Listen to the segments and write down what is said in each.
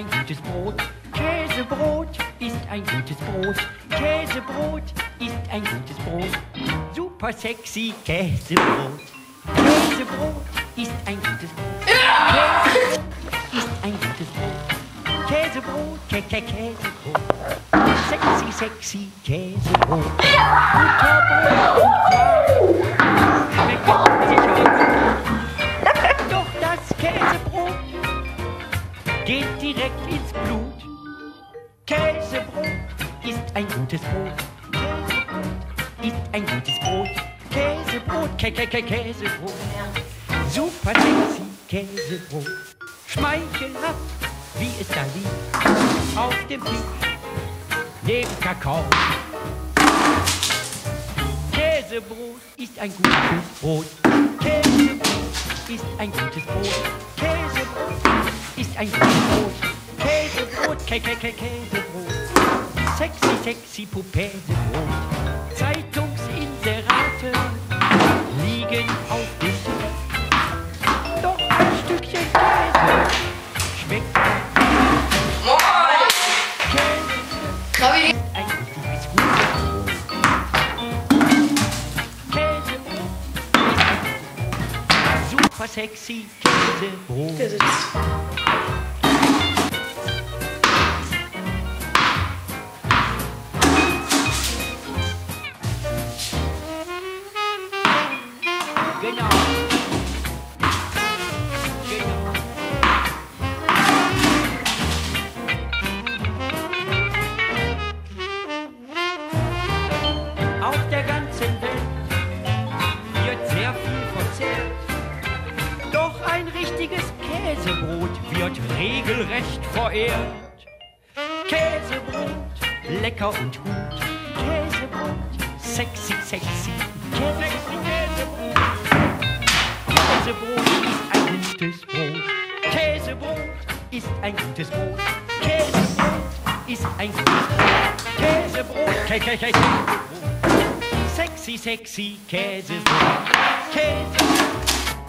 ein gutes Brot. Käsebrot ist ein gutes Brot. Käsebrot ist ein gutes Brot. Super sexy Käsebrot. Käsebrot ist ein gutes Brot. Käsebrot ist ein gutes Brot. Käsebrot, Kä Kä Käsebrot. Sexy, sexy Käsebrot. Butterbrot Quark. Schmeckt sicher geht direkt ins Blut. Käsebrot ist ein gutes Brot. Käsebrot ist ein gutes Brot. Käsebrot, Kä Kä Kä Käsebrot. Super sexy Käsebrot. Schmeichelhaft, wie es da liegt. Auf dem Tisch, neben Kakao. Käsebrot ist ein gutes Brot. Käsebrot ist ein gutes Brot. Käsebrot ist ein Brot. Käsebrot, Kä Kä Kä Käsebrot. Sexy, sexy Pupäsebrot. Zeitungsinserate liegen auf sexy Käsewurst. Käsebrot wird regelrecht verehrt. Käsebrot, lecker und gut. Käsebrot, sexy, sexy. Käsebrot. Käsebrot ist ein gutes Brot. Käsebrot ist ein gutes Brot. Käsebrot ist ein gutes Brot. Käsebrot, Kä Kä Kä Käsebrot. Sexy, sexy Käsebrot. Käsebrot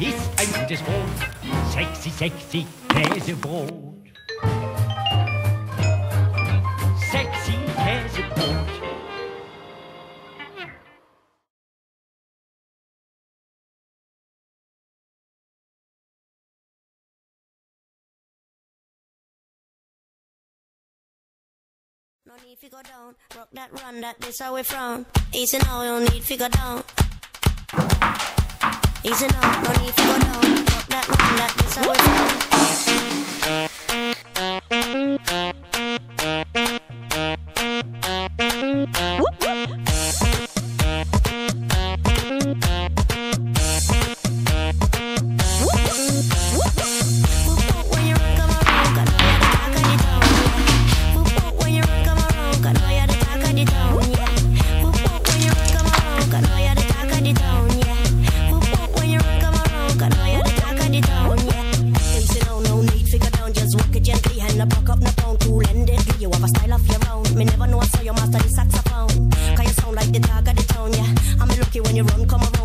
ist ein gutes Brot. Sexy, sexy Käsebrot. Sexy Käsebrot. No need to go down, rock that run, that this we frown. Easy now, no need to go down. Easy now, no need for no. Not, not, not, this I was it gently, hand the up, no pound, cool and deadly. You have a style of your own. Me never know I saw you master the saxophone. 'Cause you sound like the talk of the town, yeah. I'm lucky when you run, come around,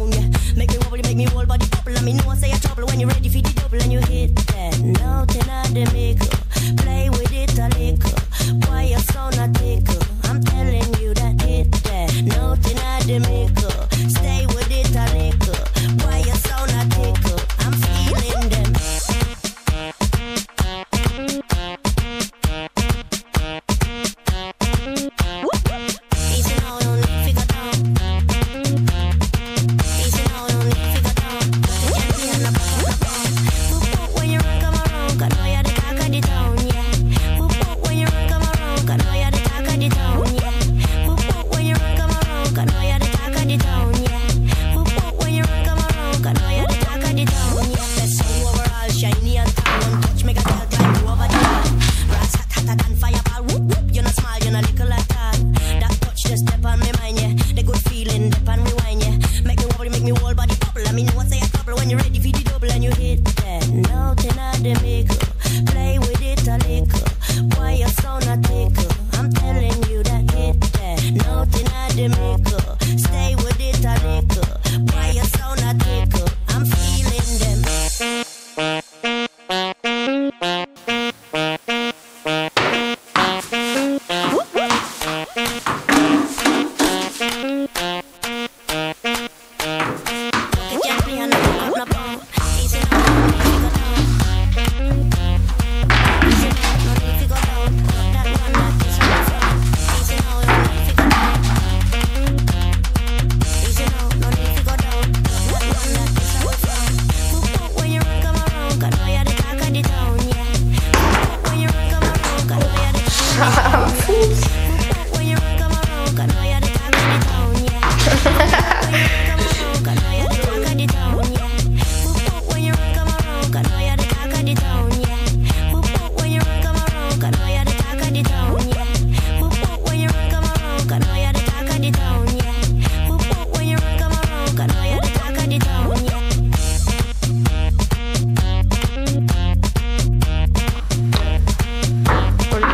Stay with it a little. Why you sound a tickle? up.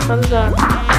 thumbs up.